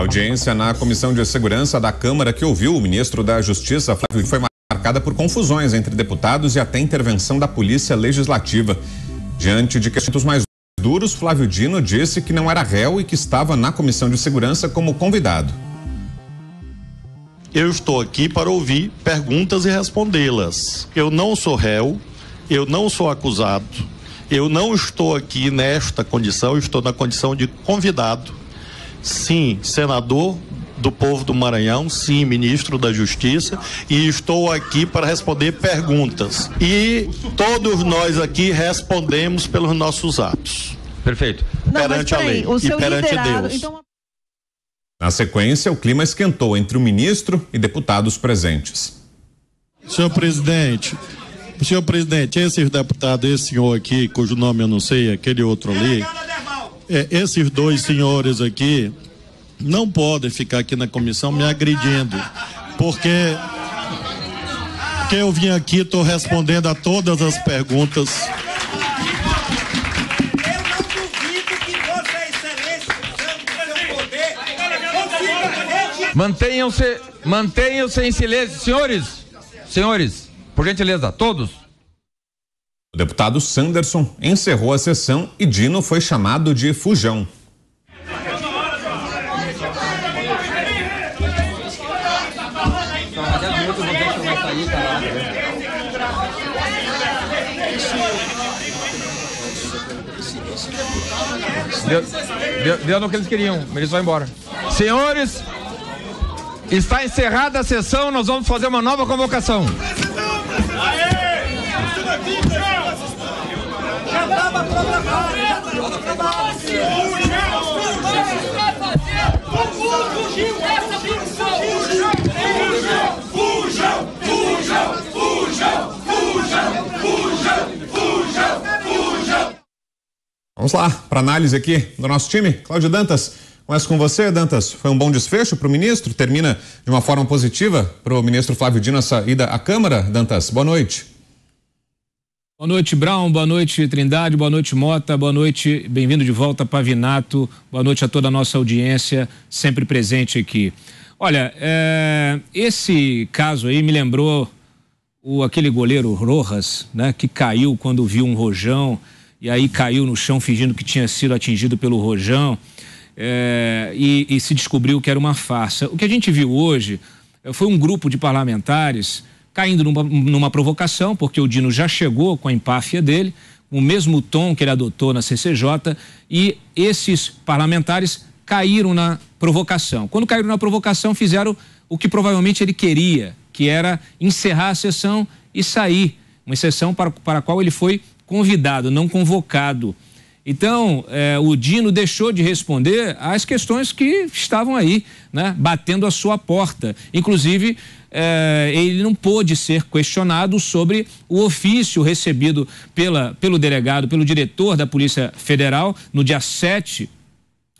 Audiência na Comissão de Segurança da Câmara que ouviu o ministro da Justiça, Flávio, foi marcada por confusões entre deputados e até intervenção da Polícia Legislativa. Diante de questões mais duros, Flávio Dino disse que não era réu e que estava na Comissão de Segurança como convidado. Eu estou aqui para ouvir perguntas e respondê-las. Eu não sou réu, eu não sou acusado, eu não estou aqui nesta condição, estou na condição de convidado. Sim, senador do povo do Maranhão, sim, ministro da Justiça, e estou aqui para responder perguntas. E todos nós aqui respondemos pelos nossos atos. Perfeito. Não, perante mas a lei peraí, o e perante Deus. Então, Na sequência, o clima esquentou entre o ministro e deputados presentes. Senhor presidente, senhor presidente, esses deputados, esse senhor aqui, cujo nome eu não sei, aquele outro ali, é, esses dois senhores aqui não podem ficar aqui na comissão me agredindo, porque porque eu vim aqui, estou respondendo a todas as perguntas. Eu não duvido que Vossa Excelência, usando o seu poder, consiga Mantenham-se, mantenham-se em silêncio, senhores. Senhores, por gentileza, todos. O deputado Sanderson encerrou a sessão e Dino foi chamado de fujão. Deu, deu, deu no que eles queriam, eles vão embora. Senhores, está encerrada a sessão, nós vamos fazer uma nova convocação. Vamos lá, para análise aqui do nosso time, Cláudio Dantas. Começo com você, Dantas. Foi um bom desfecho para o ministro? Termina de uma forma positiva para o ministro Flávio Dino essa ida à Câmara? Dantas, boa noite. Boa noite, Brown. Boa noite, Trindade. Boa noite, Mota. Boa noite. Bem-vindo de volta, Pavinato. Boa noite a toda a nossa audiência, sempre presente aqui. Olha, é, esse caso aí me lembrou o, aquele goleiro Rojas, né, que caiu quando viu um rojão e aí caiu no chão fingindo que tinha sido atingido pelo rojão é, e, e se descobriu que era uma farsa. O que a gente viu hoje eh, foi um grupo de parlamentares caindo numa, numa provocação, porque o Dino já chegou com a empáfia dele, o mesmo tom que ele adotou na CCJ, e esses parlamentares caíram na provocação. Quando caíram na provocação, fizeram o que provavelmente ele queria, que era encerrar a sessão e sair. Uma sessão para, para a qual ele foi convidado, não convocado. Então, eh, o Dino deixou de responder às questões que estavam aí, né, batendo a sua porta. Inclusive, eh, ele não pôde ser questionado sobre o ofício recebido pela, pelo delegado, pelo diretor da Polícia Federal, no dia 7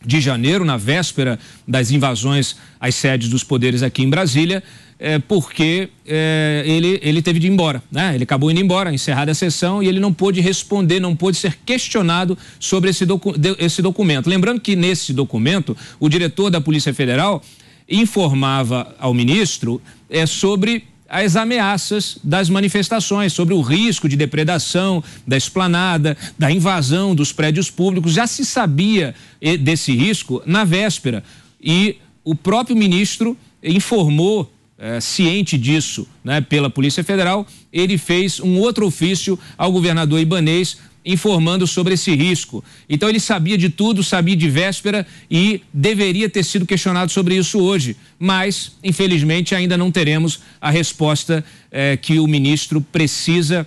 de janeiro, na véspera das invasões às sedes dos poderes aqui em Brasília, é, porque é, ele, ele teve de ir embora, né? Ele acabou indo embora, encerrada a sessão, e ele não pôde responder, não pôde ser questionado sobre esse, docu esse documento. Lembrando que nesse documento, o diretor da Polícia Federal informava ao ministro é, sobre as ameaças das manifestações, sobre o risco de depredação da esplanada, da invasão dos prédios públicos. Já se sabia desse risco na véspera e o próprio ministro informou, eh, ciente disso, né, pela Polícia Federal, ele fez um outro ofício ao governador Ibanês informando sobre esse risco. Então ele sabia de tudo, sabia de véspera e deveria ter sido questionado sobre isso hoje. Mas, infelizmente, ainda não teremos a resposta eh, que o ministro precisa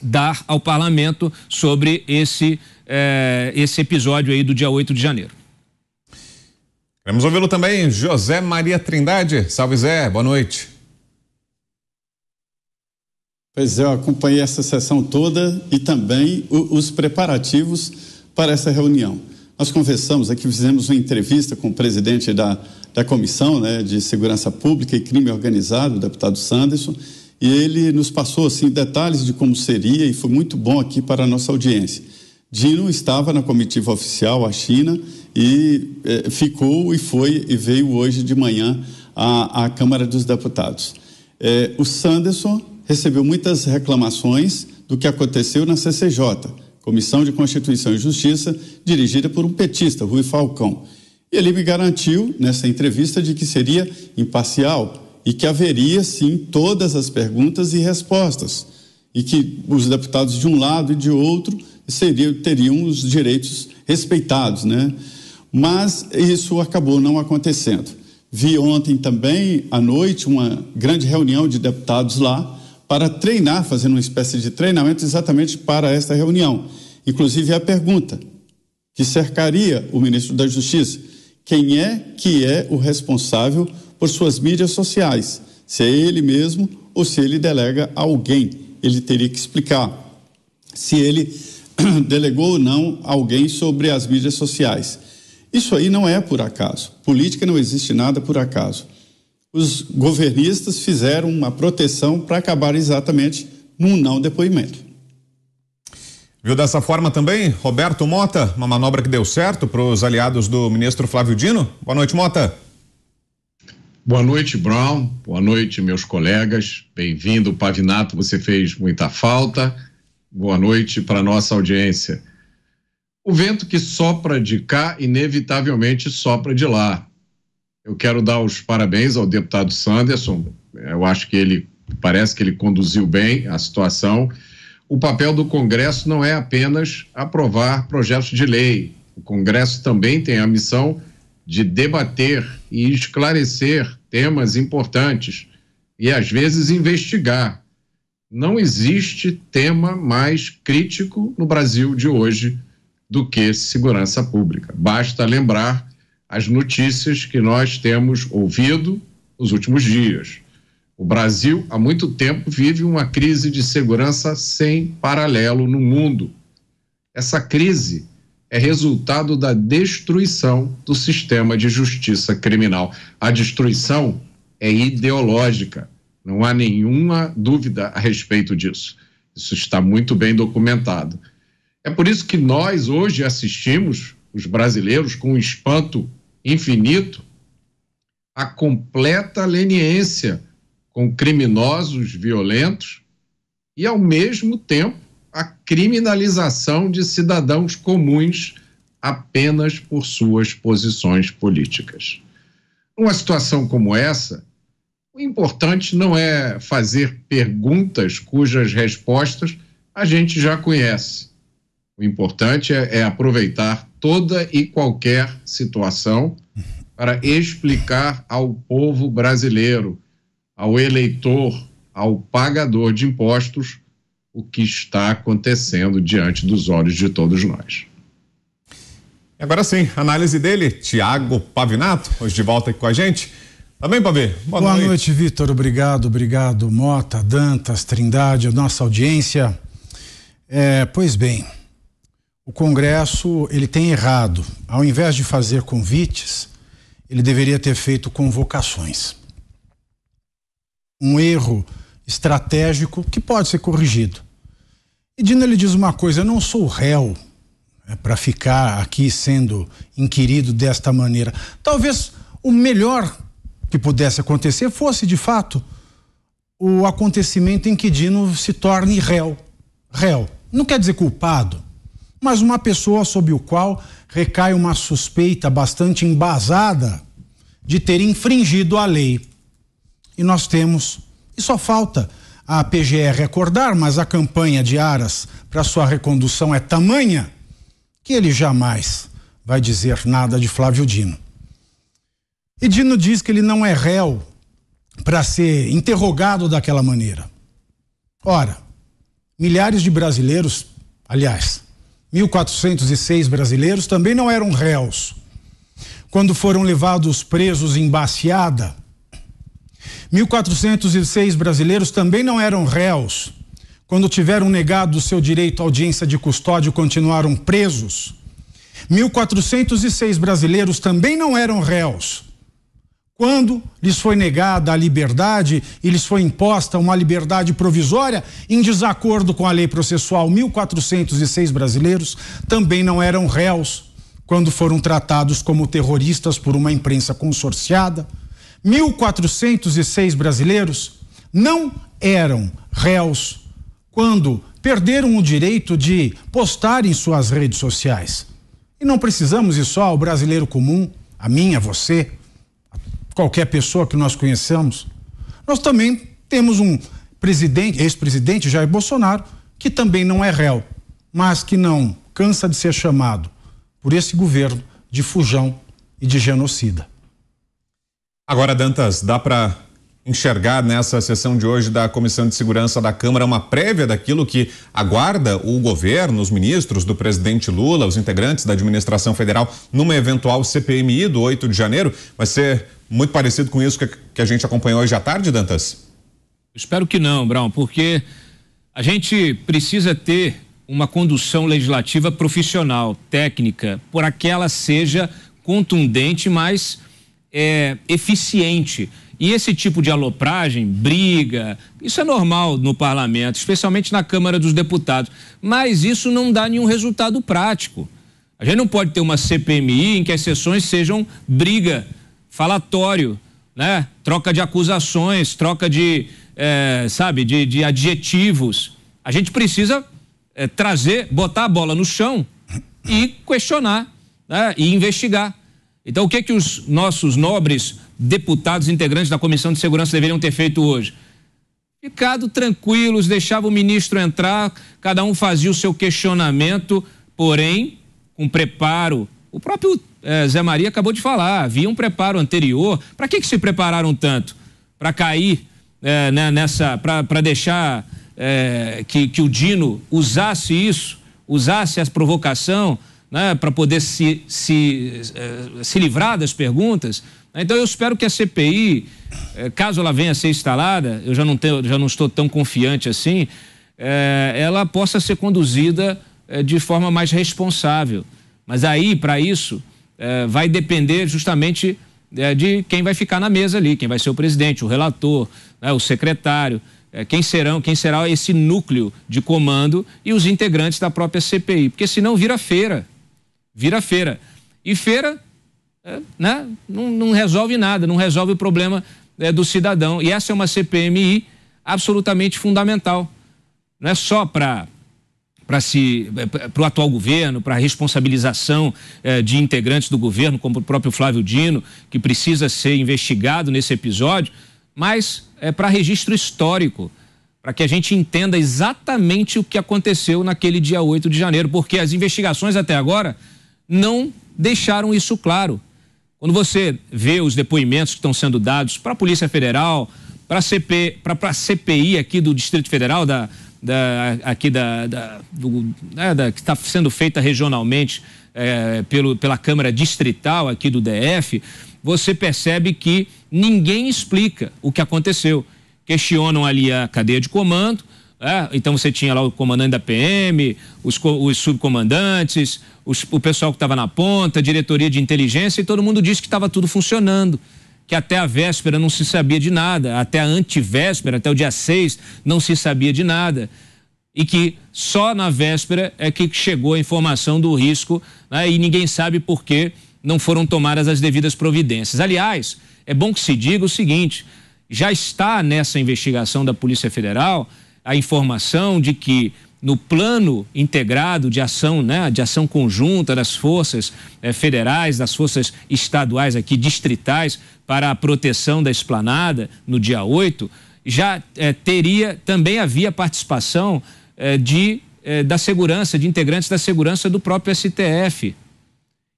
dar ao parlamento sobre esse, eh, esse episódio aí do dia 8 de janeiro. Queremos ouvi-lo também, José Maria Trindade. Salve Zé, boa noite. Pois é, eu acompanhei essa sessão toda e também os preparativos para essa reunião. Nós conversamos aqui, fizemos uma entrevista com o presidente da, da Comissão né, de Segurança Pública e Crime Organizado, o deputado Sanderson, e ele nos passou assim, detalhes de como seria e foi muito bom aqui para a nossa audiência. Dino estava na comitiva oficial à China e eh, ficou e foi e veio hoje de manhã à, à Câmara dos Deputados. Eh, o Sanderson recebeu muitas reclamações do que aconteceu na CCJ, Comissão de Constituição e Justiça, dirigida por um petista, Rui Falcão. Ele me garantiu, nessa entrevista, de que seria imparcial e que haveria, sim, todas as perguntas e respostas, e que os deputados de um lado e de outro seriam, teriam os direitos respeitados, né? Mas isso acabou não acontecendo. Vi ontem também, à noite, uma grande reunião de deputados lá para treinar, fazendo uma espécie de treinamento exatamente para esta reunião. Inclusive a pergunta que cercaria o ministro da Justiça: quem é que é o responsável por suas mídias sociais? Se é ele mesmo ou se ele delega alguém? Ele teria que explicar se ele delegou ou não alguém sobre as mídias sociais. Isso aí não é por acaso. Política não existe nada por acaso. Os governistas fizeram uma proteção para acabar exatamente num não depoimento. Viu dessa forma também, Roberto Mota, uma manobra que deu certo para os aliados do ministro Flávio Dino? Boa noite, Mota. Boa noite, Brown. Boa noite, meus colegas. Bem-vindo, Pavinato. Você fez muita falta. Boa noite para nossa audiência. O vento que sopra de cá, inevitavelmente sopra de lá. Eu quero dar os parabéns ao deputado Sanderson. Eu acho que ele parece que ele conduziu bem a situação. O papel do Congresso não é apenas aprovar projetos de lei. O Congresso também tem a missão de debater e esclarecer temas importantes e, às vezes, investigar. Não existe tema mais crítico no Brasil de hoje do que segurança pública. Basta lembrar as notícias que nós temos ouvido nos últimos dias. O Brasil, há muito tempo, vive uma crise de segurança sem paralelo no mundo. Essa crise é resultado da destruição do sistema de justiça criminal. A destruição é ideológica, não há nenhuma dúvida a respeito disso. Isso está muito bem documentado. É por isso que nós hoje assistimos, os brasileiros, com um espanto infinito, a completa leniência com criminosos violentos e, ao mesmo tempo, a criminalização de cidadãos comuns apenas por suas posições políticas. Numa situação como essa, o importante não é fazer perguntas cujas respostas a gente já conhece, o importante é, é aproveitar toda e qualquer situação para explicar ao povo brasileiro, ao eleitor, ao pagador de impostos, o que está acontecendo diante dos olhos de todos nós. Agora sim, análise dele, Tiago Pavinato, hoje de volta aqui com a gente. Tá bem, Pavê? Boa, Boa noite, noite Vitor. Obrigado, obrigado, Mota, Dantas, Trindade, a nossa audiência. É, pois bem, o Congresso ele tem errado. Ao invés de fazer convites, ele deveria ter feito convocações. Um erro estratégico que pode ser corrigido. E Dino ele diz uma coisa: eu não sou réu é, para ficar aqui sendo inquirido desta maneira. Talvez o melhor que pudesse acontecer fosse de fato o acontecimento em que Dino se torne réu. Réu. Não quer dizer culpado mas uma pessoa sob o qual recai uma suspeita bastante embasada de ter infringido a lei. E nós temos, e só falta a PGR acordar, mas a campanha de Aras para sua recondução é tamanha que ele jamais vai dizer nada de Flávio Dino. E Dino diz que ele não é réu para ser interrogado daquela maneira. Ora, milhares de brasileiros, aliás, 1.406 brasileiros também não eram réus quando foram levados presos em Baciada. 1.406 brasileiros também não eram réus quando tiveram negado o seu direito à audiência de custódia continuaram presos. 1.406 brasileiros também não eram réus quando lhes foi negada a liberdade e lhes foi imposta uma liberdade provisória em desacordo com a lei processual 1406 brasileiros, também não eram réus quando foram tratados como terroristas por uma imprensa consorciada. 1406 brasileiros não eram réus quando perderam o direito de postar em suas redes sociais. E não precisamos ir só ao brasileiro comum, a mim, a você, qualquer pessoa que nós conheçamos. Nós também temos um presidente, ex-presidente Jair Bolsonaro, que também não é réu, mas que não cansa de ser chamado por esse governo de fujão e de genocida. Agora, Dantas, dá para enxergar nessa sessão de hoje da Comissão de Segurança da Câmara uma prévia daquilo que aguarda o governo, os ministros do presidente Lula, os integrantes da administração federal, numa eventual CPMI do 8 de janeiro? Vai ser muito parecido com isso que, a gente acompanhou hoje à tarde, Dantas? Espero que não, Brown, porque a gente precisa ter uma condução legislativa profissional, técnica, por aquela seja contundente, mas é, eficiente. E esse tipo de alopragem, briga, isso é normal no parlamento, especialmente na Câmara dos Deputados. Mas isso não dá nenhum resultado prático. A gente não pode ter uma CPMI em que as sessões sejam briga, falatório, né? Troca de acusações, troca de, é, sabe, de, de, adjetivos. A gente precisa é, trazer, botar a bola no chão e questionar, né? E investigar. Então, o que que os nossos nobres deputados integrantes da Comissão de Segurança deveriam ter feito hoje? Ficado tranquilos, deixava o ministro entrar, cada um fazia o seu questionamento, porém, com preparo. O próprio eh, Zé Maria acabou de falar, havia um preparo anterior. Para que, que se prepararam tanto? Para cair eh, né, nessa. para deixar eh, que, que o Dino usasse isso, usasse essa provocação né, para poder se, se, eh, se livrar das perguntas. Então eu espero que a CPI, eh, caso ela venha a ser instalada, eu já não, tenho, já não estou tão confiante assim, eh, ela possa ser conduzida de forma mais responsável. Mas aí, para isso, vai depender justamente de quem vai ficar na mesa ali, quem vai ser o presidente, o relator, né, o secretário quem serão, quem será esse núcleo de comando e os integrantes da própria CPI, porque senão vira feira vira feira. E feira é, né, não, não, resolve nada, não resolve o problema é, do cidadão. E essa é uma CPMI absolutamente fundamental. Não é só para para para o atual governo, para a responsabilização eh, de integrantes do governo, como o próprio Flávio Dino, que precisa ser investigado nesse episódio, mas é para registro histórico, para que a gente entenda exatamente o que aconteceu naquele dia 8 de janeiro, porque as investigações até agora não deixaram isso claro. Quando você vê os depoimentos que estão sendo dados para a Polícia Federal, para a CPI aqui do Distrito Federal, da, da aqui da, da, do, né, da que está sendo feita regionalmente é, pelo, pela Câmara Distrital aqui do DF, você percebe que ninguém explica o que aconteceu. Questionam ali a cadeia de comando, é, então você tinha lá o comandante da PM, os, os subcomandantes, os, o pessoal que estava na ponta, a diretoria de inteligência, e todo mundo disse que estava tudo funcionando. Que até a véspera não se sabia de nada, até a antivéspera, até o dia 6, não se sabia de nada. E que só na véspera é que chegou a informação do risco né, e ninguém sabe por que não foram tomadas as devidas providências. Aliás, é bom que se diga o seguinte: já está nessa investigação da Polícia Federal a informação de que no plano integrado de ação, né, de ação conjunta das forças eh, federais, das forças estaduais aqui, distritais, para a proteção da esplanada no dia 8, já eh, teria, também havia participação eh, de, da segurança, de integrantes da segurança do próprio STF.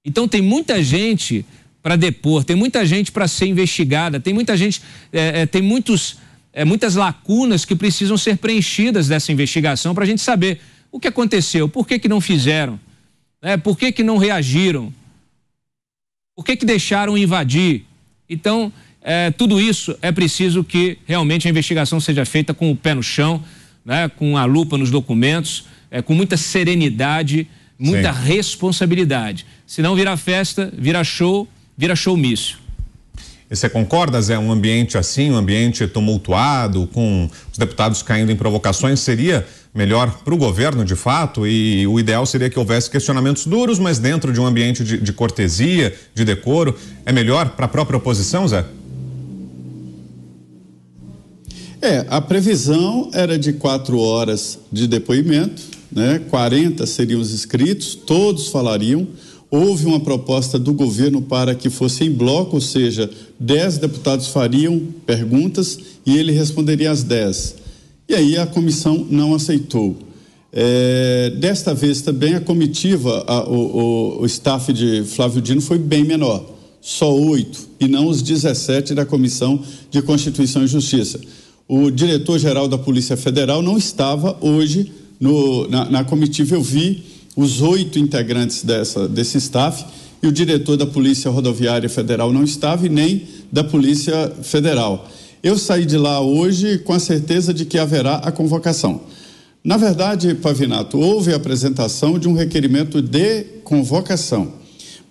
Então tem muita gente para depor, tem muita gente para ser investigada, tem muita gente, tem muitos é, muitas lacunas que precisam ser preenchidas dessa investigação para a gente saber o que aconteceu, por que, que não fizeram, né? por que, que não reagiram, por que, que deixaram invadir. Então, é, tudo isso é preciso que realmente a investigação seja feita com o pé no chão, né? com a lupa nos documentos, é, com muita serenidade, muita Sim. responsabilidade. Se não vira festa, vira show, vira showmício. Você concorda, Zé? Um ambiente assim, um ambiente tumultuado, com os deputados caindo em provocações, seria melhor para o governo, de fato? E o ideal seria que houvesse questionamentos duros, mas dentro de um ambiente de, de cortesia, de decoro. É melhor para a própria oposição, Zé? É, a previsão era de quatro horas de depoimento, né? 40 seriam os inscritos, todos falariam. Houve uma proposta do governo para que fosse em bloco, ou seja, 10 deputados fariam perguntas e ele responderia às 10. E aí a comissão não aceitou. É, desta vez também a comitiva, a, o, o, o staff de Flávio Dino foi bem menor, só oito, e não os 17 da Comissão de Constituição e Justiça o diretor-geral da Polícia Federal não estava hoje no, na, na, comitiva. Eu vi os oito integrantes dessa, desse staff e o diretor da Polícia Rodoviária Federal não estava e nem da Polícia Federal. Eu saí de lá hoje com a certeza de que haverá a convocação. Na verdade, Pavinato, houve a apresentação de um requerimento de convocação.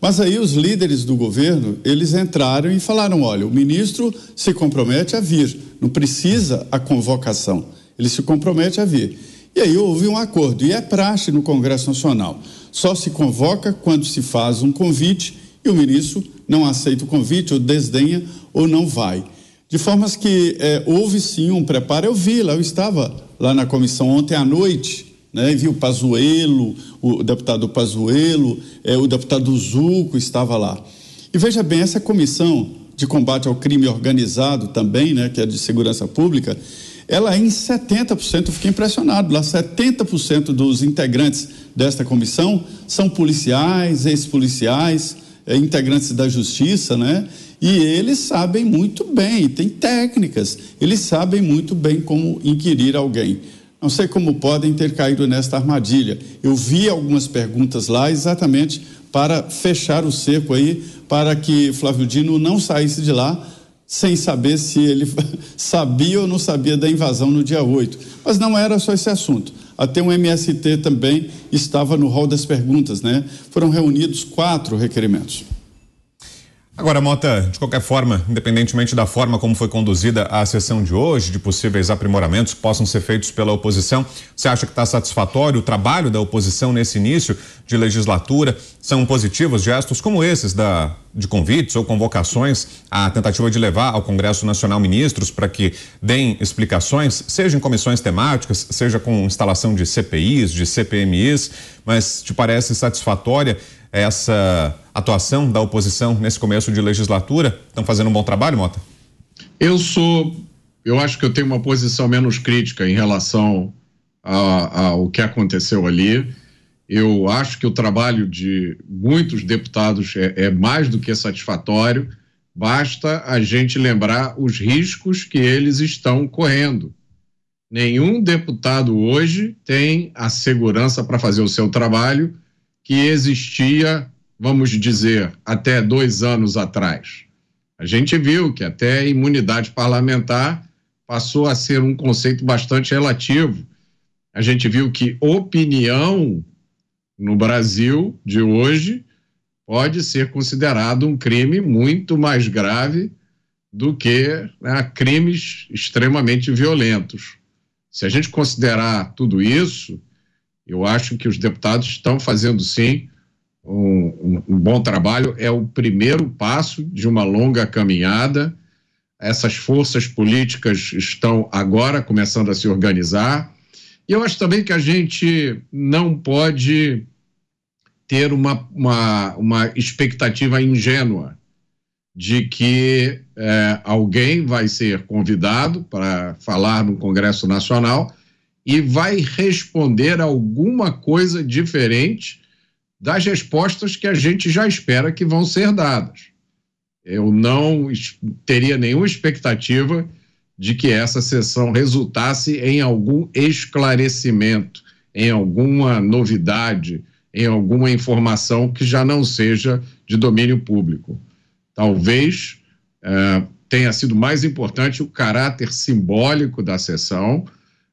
Mas aí os líderes do governo, eles entraram e falaram, olha, o ministro se compromete a vir, não precisa a convocação, ele se compromete a vir. E aí houve um acordo, e é praxe no Congresso Nacional. Só se convoca quando se faz um convite e o ministro não aceita o convite, ou desdenha, ou não vai. De formas que é, houve sim um preparo. Eu vi lá, eu estava lá na comissão ontem à noite, né? Viu o Pazuello, o deputado Pazuello, é, o deputado Zuco estava lá. E veja bem, essa comissão de combate ao crime organizado também, né, que é de segurança pública, ela em 70%, eu fiquei impressionado, lá 70% dos integrantes desta comissão são policiais, ex-policiais, é, integrantes da justiça, né? E eles sabem muito bem, tem técnicas, eles sabem muito bem como inquirir alguém. Não sei como podem ter caído nesta armadilha. Eu vi algumas perguntas lá exatamente para fechar o cerco aí, para que Flávio Dino não saísse de lá sem saber se ele sabia ou não sabia da invasão no dia 8. Mas não era só esse assunto. Até um MST também estava no rol das perguntas, né? Foram reunidos quatro requerimentos. Agora, Mota, de qualquer forma, independentemente da forma como foi conduzida a sessão de hoje, de possíveis aprimoramentos que possam ser feitos pela oposição, você acha que está satisfatório o trabalho da oposição nesse início de legislatura? São positivos gestos como esses da, de convites ou convocações à tentativa de levar ao Congresso Nacional ministros para que deem explicações, seja em comissões temáticas, seja com instalação de CPIs, de CPMIs, mas te parece satisfatória essa atuação da oposição nesse começo de legislatura? Estão fazendo um bom trabalho, Mota? Eu sou, eu acho que eu tenho uma posição menos crítica em relação ao que aconteceu ali. Eu acho que o trabalho de muitos deputados é, é mais do que satisfatório. Basta a gente lembrar os riscos que eles estão correndo. Nenhum deputado hoje tem a segurança para fazer o seu trabalho que existia vamos dizer, até dois anos atrás. A gente viu que até imunidade parlamentar passou a ser um conceito bastante relativo. A gente viu que opinião no Brasil de hoje pode ser considerado um crime muito mais grave do que né, crimes extremamente violentos. Se a gente considerar tudo isso, eu acho que os deputados estão fazendo sim um, um, bom trabalho, é o primeiro passo de uma longa caminhada. Essas forças políticas estão agora começando a se organizar. E eu acho também que a gente não pode ter uma, uma, uma expectativa ingênua de que é, alguém vai ser convidado para falar no Congresso Nacional e vai responder alguma coisa diferente das respostas que a gente já espera que vão ser dadas. Eu não teria nenhuma expectativa de que essa sessão resultasse em algum esclarecimento, em alguma novidade, em alguma informação que já não seja de domínio público. Talvez é, tenha sido mais importante o caráter simbólico da sessão,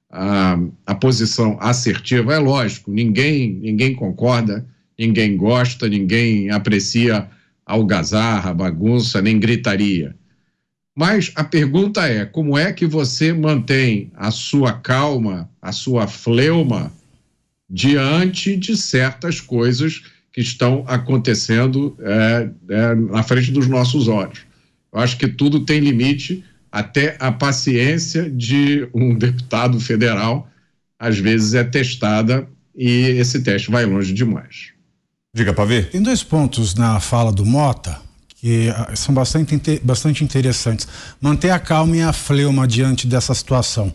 a, a posição assertiva. É lógico, ninguém, ninguém concorda ninguém gosta, ninguém aprecia algazarra, bagunça, nem gritaria. Mas a pergunta é: como é que você mantém a sua calma, a sua fleuma diante de certas coisas que estão acontecendo é, é, na frente dos nossos olhos? Eu acho que tudo tem limite, até a paciência de um deputado federal às vezes é testada e esse teste vai longe demais. Diga, ver. Tem dois pontos na fala do Mota que ah, são bastante, bastante interessantes. Manter a calma e a fleuma diante dessa situação.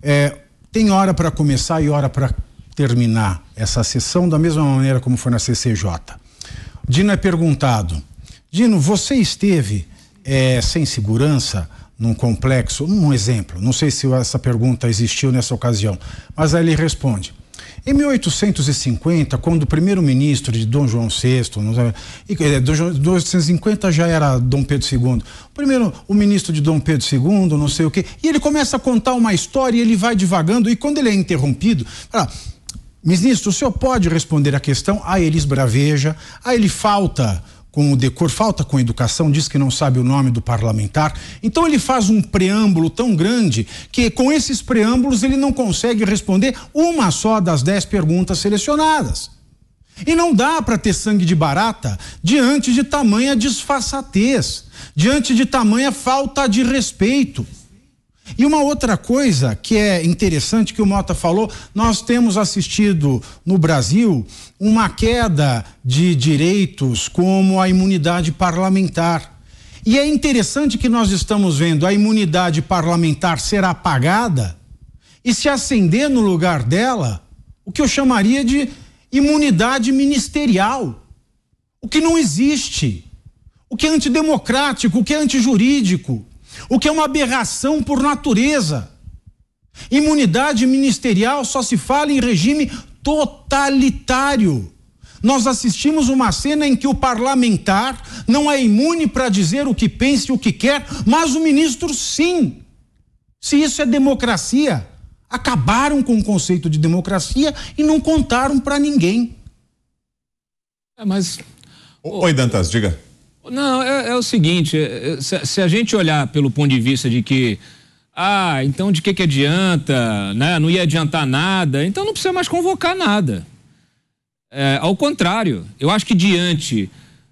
É, tem hora para começar e hora para terminar essa sessão, da mesma maneira como foi na CCJ. Dino é perguntado: Dino, você esteve é, sem segurança num complexo? Um exemplo, não sei se essa pergunta existiu nessa ocasião, mas aí ele responde: em 1850, quando o primeiro-ministro de Dom João VI, e, é, Dom João, 1850 já era Dom Pedro II, o primeiro, o ministro de Dom Pedro II, não sei o quê, e ele começa a contar uma história e ele vai divagando, e quando ele é interrompido, fala, ministro, o senhor pode responder a questão? Aí ele esbraveja, aí ele falta com o decor, falta com educação, diz que não sabe o nome do parlamentar. Então ele faz um preâmbulo tão grande que com esses preâmbulos ele não consegue responder uma só das dez perguntas selecionadas. E não dá para ter sangue de barata diante de tamanha disfarçatez, diante de tamanha falta de respeito. E uma outra coisa que é interessante que o Mota falou, nós temos assistido no Brasil uma queda de direitos como a imunidade parlamentar. E é interessante que nós estamos vendo a imunidade parlamentar ser apagada e se acender no lugar dela o que eu chamaria de imunidade ministerial. O que não existe. O que é antidemocrático, o que é antijurídico o que é uma aberração por natureza. Imunidade ministerial só se fala em regime totalitário. Nós assistimos uma cena em que o parlamentar não é imune para dizer o que pensa e o que quer, mas o ministro sim. Se isso é democracia, acabaram com o conceito de democracia e não contaram para ninguém. É, mas. Oi, Dantas, diga. Não, é, é o seguinte: é, é, se, se, a gente olhar pelo ponto de vista de que, ah, então de que, que adianta, né? Não ia adiantar nada, então não precisa mais convocar nada. É, ao contrário, eu acho que diante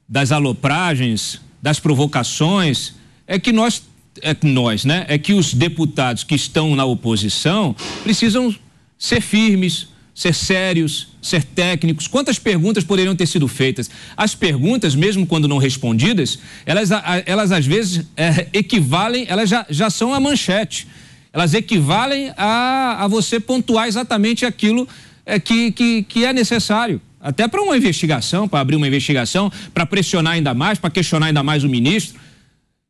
das alopragens, das provocações, é que nós, é que nós, né? É que os deputados que estão na oposição precisam ser firmes, ser sérios, ser técnicos. Quantas perguntas poderiam ter sido feitas? As perguntas, mesmo quando não respondidas, elas, elas às vezes é, equivalem, elas já, já são a manchete. Elas equivalem a, a você pontuar exatamente aquilo é, que, que, que é necessário. Até para uma investigação, para abrir uma investigação, para pressionar ainda mais, para questionar ainda mais o ministro.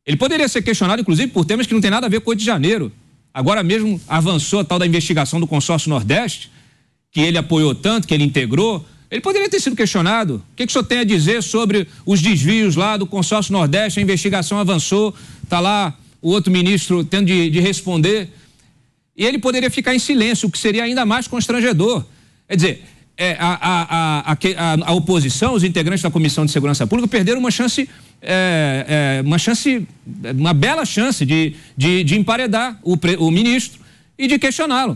Ele poderia ser questionado, inclusive, por temas que não tem nada a ver com o 8 de janeiro. Agora mesmo avançou a tal da investigação do consórcio Nordeste que ele apoiou tanto, que ele integrou, ele poderia ter sido questionado. O que, que o senhor tem a dizer sobre os desvios lá do consórcio Nordeste? A investigação avançou, está lá o outro ministro tendo de, de responder. E ele poderia ficar em silêncio, o que seria ainda mais constrangedor. Quer dizer, é, a, a, a, a, oposição, os integrantes da Comissão de Segurança Pública perderam uma chance, é, é, uma chance, uma bela chance de, de, de emparedar o, o ministro e de questioná-lo.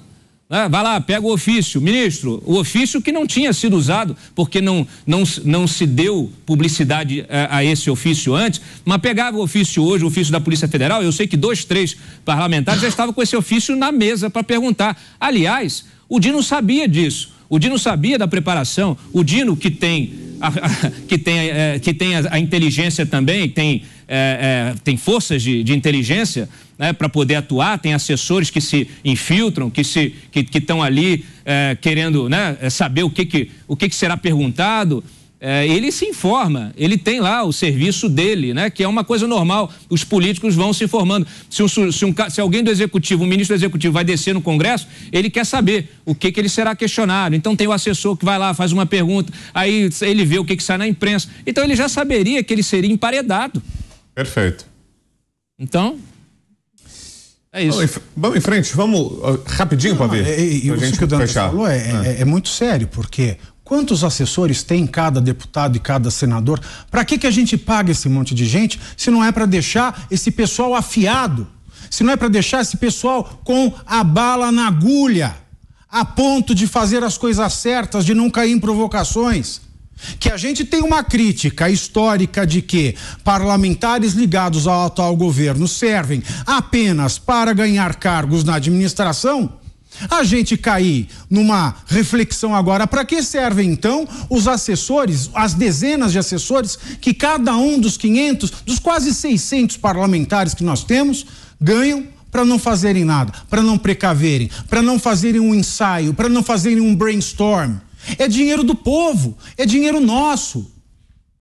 Ah, vai lá, pega o ofício. Ministro, o ofício que não tinha sido usado, porque não, não, não se deu publicidade a, eh, a, esse ofício antes, mas pegava o ofício hoje, o ofício da Polícia Federal, eu sei que dois, três parlamentares já estavam com esse ofício na mesa para perguntar. Aliás, o Dino sabia disso. O Dino sabia da preparação. O Dino, que tem a, a, que tem, é, que tem a, a, inteligência também, tem, é, é, tem forças de, de inteligência né, para poder atuar, tem assessores que se infiltram, que se que estão ali é, querendo né, é, saber o que, que, o que, que será perguntado. É, ele se informa, ele tem lá o serviço dele, né? Que é uma coisa normal. Os políticos vão se informando. Se, um, se, um, se alguém do executivo, um ministro do executivo vai descer no Congresso, ele quer saber o que, que ele será questionado. Então tem o assessor que vai lá, faz uma pergunta, aí ele vê o que, que sai na imprensa. Então ele já saberia que ele seria emparedado. Perfeito. Então, é isso. Vamos em, vamos em frente, vamos uh, rapidinho para ver. É, e, o que o Dantas falou é, é, é, muito sério, porque Quantos assessores tem cada deputado e cada senador? Para que, que a gente paga esse monte de gente se não é para deixar esse pessoal afiado? Se não é para deixar esse pessoal com a bala na agulha, a ponto de fazer as coisas certas, de não cair em provocações? Que a gente tem uma crítica histórica de que parlamentares ligados ao atual governo servem apenas para ganhar cargos na administração, a gente cair numa reflexão agora, para que servem então os assessores, as dezenas de assessores que cada um dos 500, dos quase 600 parlamentares que nós temos, ganham para não fazerem nada, para não precaverem, para não fazerem um ensaio, para não fazerem um brainstorm. É dinheiro do povo, é dinheiro nosso.